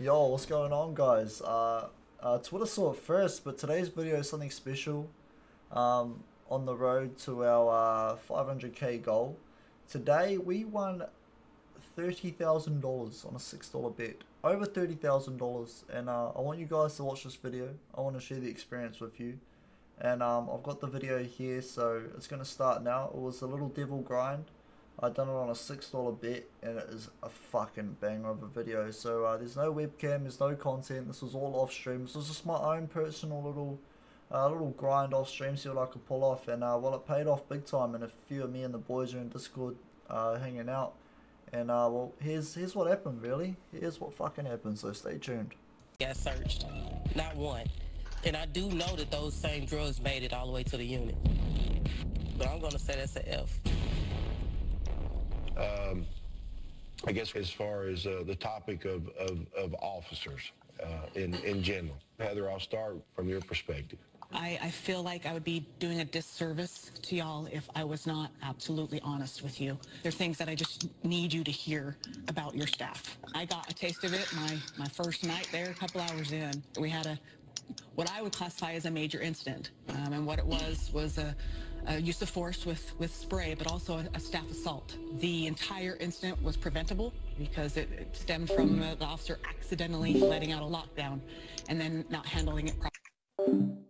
Yo, what's going on guys? Uh, uh, Twitter saw it first, but today's video is something special um, on the road to our uh, 500k goal. Today we won $30,000 on a $6 bet. Over $30,000 and uh, I want you guys to watch this video. I want to share the experience with you. And um, I've got the video here so it's going to start now. It was a little devil grind. I done it on a six dollar bet and it is a fucking bang of a video. So uh, there's no webcam, there's no content. This was all off stream. This was just my own personal little uh, little grind off stream, see what I could pull off. And uh, well, it paid off big time. And a few of me and the boys are in Discord uh, hanging out. And uh, well, here's here's what happened. Really, here's what fucking happened. So stay tuned. got searched, not one. And I do know that those same drugs made it all the way to the unit. But I'm gonna say that's an F. Um, I guess as far as uh, the topic of, of, of officers uh, in, in general, Heather, I'll start from your perspective. I, I feel like I would be doing a disservice to y'all if I was not absolutely honest with you. There are things that I just need you to hear about your staff. I got a taste of it my, my first night there, a couple hours in. We had a what I would classify as a major incident. Um, and what it was was a, a, use of force with, with spray, but also a, a, staff assault. The entire incident was preventable because it, it stemmed from the officer accidentally letting out a lockdown and then not handling it properly.